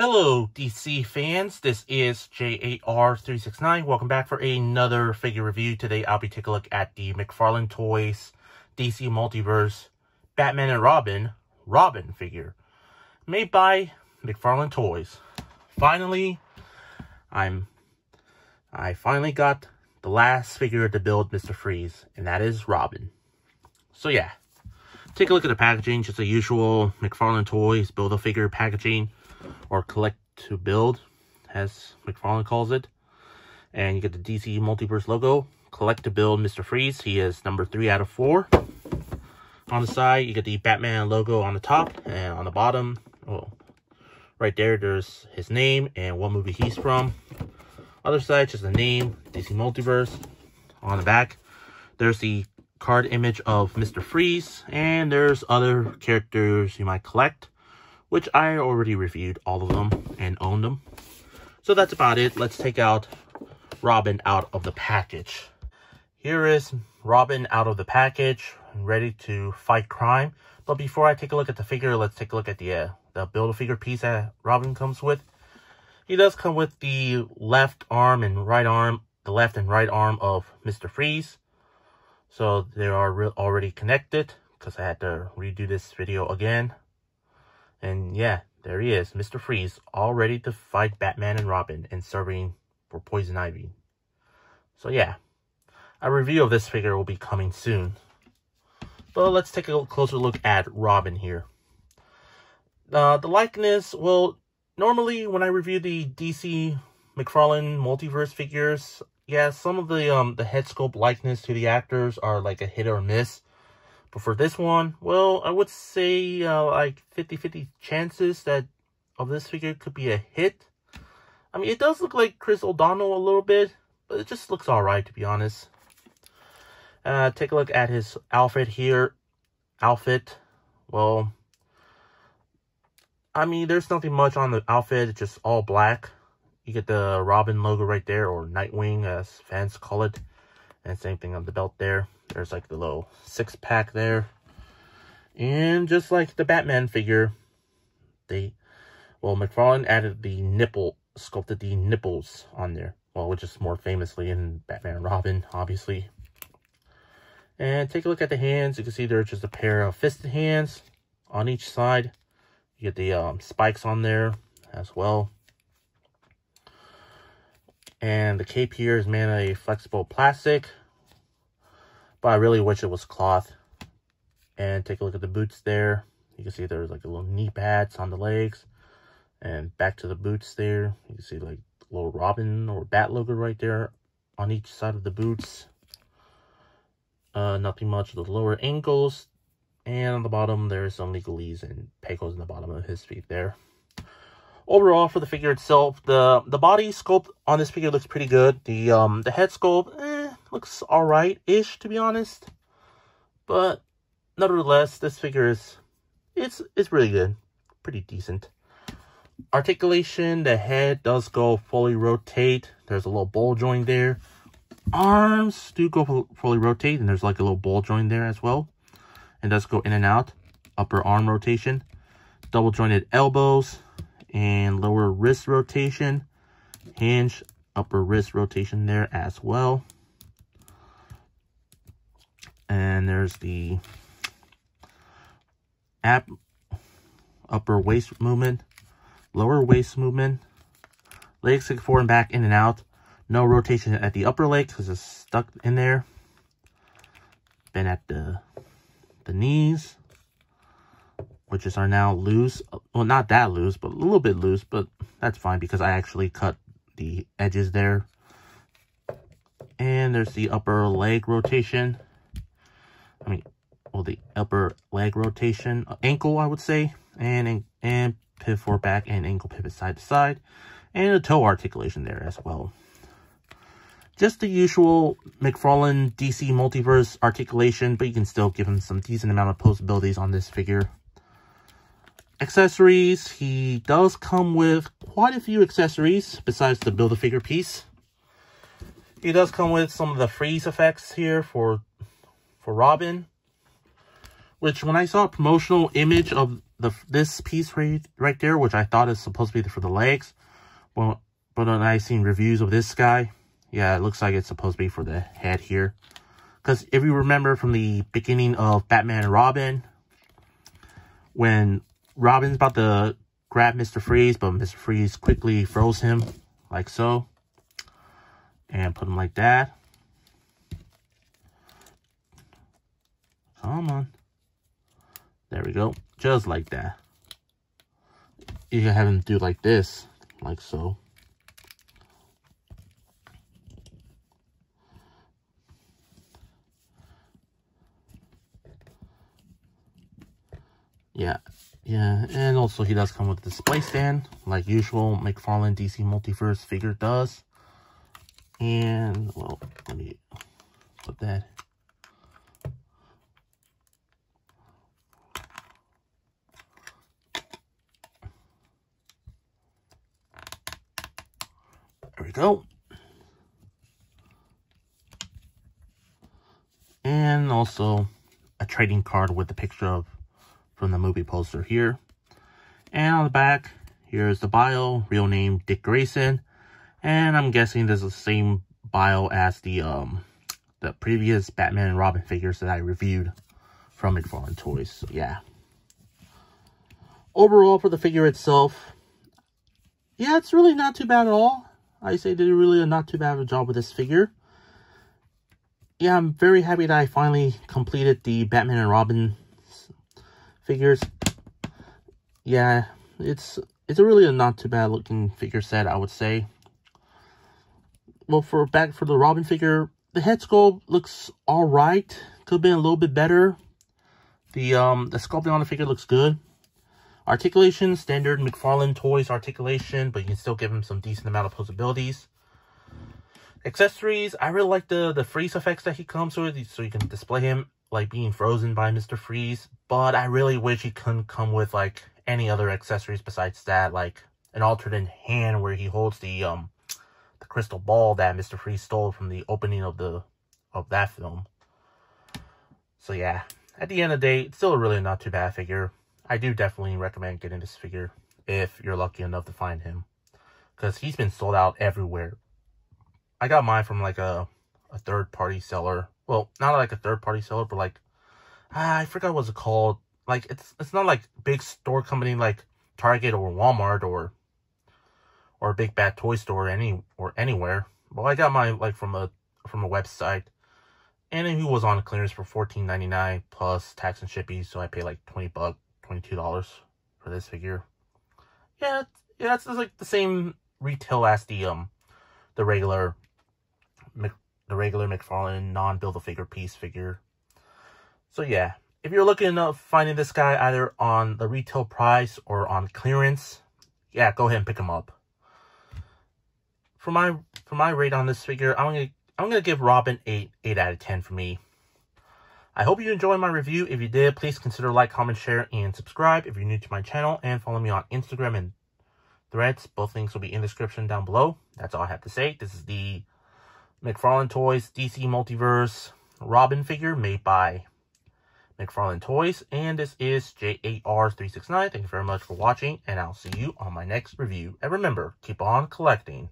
Hello, DC fans. This is JAR369. Welcome back for another figure review. Today, I'll be taking a look at the McFarlane Toys DC Multiverse Batman and Robin Robin figure. Made by McFarlane Toys. Finally, I'm... I finally got the last figure to build Mr. Freeze, and that is Robin. So yeah, take a look at the packaging. Just the usual McFarlane Toys Build-A-Figure packaging or collect to build, as McFarlane calls it. And you get the DC Multiverse logo. Collect to build Mr. Freeze. He is number three out of four. On the side, you get the Batman logo on the top and on the bottom. Oh, right there, there's his name and what movie he's from. Other side, just the name, DC Multiverse. On the back, there's the card image of Mr. Freeze, and there's other characters you might collect which I already reviewed all of them and owned them. So that's about it. Let's take out Robin out of the package. Here is Robin out of the package, ready to fight crime. But before I take a look at the figure, let's take a look at the, uh, the Build-A-Figure piece that Robin comes with. He does come with the left arm and right arm, the left and right arm of Mr. Freeze. So they are already connected because I had to redo this video again. And yeah, there he is, Mr. Freeze, all ready to fight Batman and Robin and serving for Poison Ivy. So yeah, a review of this figure will be coming soon. But let's take a closer look at Robin here. Uh, the likeness, well, normally when I review the DC McFarlane multiverse figures, yeah, some of the um the head sculpt likeness to the actors are like a hit or miss. But for this one, well, I would say uh, like 50-50 chances that of this figure could be a hit. I mean, it does look like Chris O'Donnell a little bit, but it just looks alright, to be honest. Uh, take a look at his outfit here. Outfit, well, I mean, there's nothing much on the outfit. It's just all black. You get the Robin logo right there, or Nightwing, as fans call it. And same thing on the belt there. There's like the little six pack there. And just like the Batman figure, they, well, McFarlane added the nipple, sculpted the nipples on there. Well, which is more famously in Batman and Robin, obviously. And take a look at the hands. You can see there's just a pair of fisted hands on each side. You get the um, spikes on there as well. And the cape here is made of a flexible plastic. But I really wish it was cloth. And take a look at the boots there. You can see there's like a little knee pads on the legs. And back to the boots there. You can see like little Robin or Bat logo right there on each side of the boots. Uh, nothing much the lower ankles. And on the bottom, there's some legalese and pegos in the bottom of his feet there. Overall, for the figure itself, the the body sculpt on this figure looks pretty good. The um the head sculpt, eh, looks alright-ish, to be honest. But, nevertheless, this figure is, it's, it's really good. Pretty decent. Articulation, the head does go fully rotate. There's a little ball joint there. Arms do go fully rotate, and there's like a little ball joint there as well. And does go in and out. Upper arm rotation. Double jointed elbows. And lower wrist rotation. Hinge, upper wrist rotation there as well. And there's the app upper waist movement, lower waist movement, legs forward and back, in and out. No rotation at the upper leg because it's stuck in there. Then at the the knees, which is are now loose. Well, not that loose, but a little bit loose, but that's fine because I actually cut the edges there. And there's the upper leg rotation. I mean, well, the upper leg rotation, ankle, I would say, and and pivot forward back and ankle pivot side to side, and a toe articulation there as well. Just the usual McFarlane DC Multiverse articulation, but you can still give him some decent amount of pose abilities on this figure. Accessories, he does come with quite a few accessories besides the Build-A-Figure piece. He does come with some of the freeze effects here for for Robin, Which, when I saw a promotional image of the this piece right, right there, which I thought is supposed to be for the legs, well, but when I seen reviews of this guy, yeah, it looks like it's supposed to be for the head here. Because if you remember from the beginning of Batman and Robin, when Robin's about to grab Mr. Freeze, but Mr. Freeze quickly froze him, like so. And put him like that. Come on. There we go. Just like that. You can have him do like this, like so. Yeah, yeah, and also he does come with a display stand, like usual McFarlane DC Multiverse figure does. And, well, let me put that There we go. And also a trading card with the picture of from the movie poster here. And on the back, here's the bio, real name Dick Grayson. And I'm guessing this is the same bio as the um the previous Batman and Robin figures that I reviewed from McFarlane Toys. So yeah. Overall, for the figure itself, yeah, it's really not too bad at all. I say did really a not too bad of a job with this figure. Yeah, I'm very happy that I finally completed the Batman and Robin figures. Yeah, it's it's a really a not too bad looking figure set, I would say. Well, for back for the Robin figure, the head sculpt looks all right. Could have been a little bit better. The um the sculpting on the figure looks good. Articulation, standard McFarlane Toys articulation, but you can still give him some decent amount of posabilities. Accessories, I really like the, the freeze effects that he comes with, so you can display him like being frozen by Mr. Freeze. But I really wish he couldn't come with like any other accessories besides that, like an alternate hand where he holds the um the crystal ball that Mr. Freeze stole from the opening of the of that film. So yeah, at the end of the day, it's still a really not too bad figure. I do definitely recommend getting this figure if you're lucky enough to find him. Because he's been sold out everywhere. I got mine from like a, a third party seller. Well, not like a third party seller, but like, ah, I forgot what it's called. Like, it's it's not like big store company like Target or Walmart or or big bad toy store any or anywhere. Well, I got mine like from a from a website. And it was on clearance for fourteen ninety nine plus tax and shipping, so I paid like 20 buck $22 for this figure. Yeah, yeah, it's like the same retail as the um the regular the regular McFarlane non-build-a-figure piece figure. So yeah, if you're looking at finding this guy either on the retail price or on clearance, yeah, go ahead and pick him up. For my for my rate on this figure, I'm gonna I'm gonna give Robin eight eight out of ten for me. I hope you enjoyed my review. If you did, please consider like, comment, share, and subscribe if you're new to my channel. And follow me on Instagram and threads. Both links will be in the description down below. That's all I have to say. This is the McFarlane Toys DC Multiverse Robin figure made by McFarlane Toys. And this is JAR369. Thank you very much for watching. And I'll see you on my next review. And remember, keep on collecting.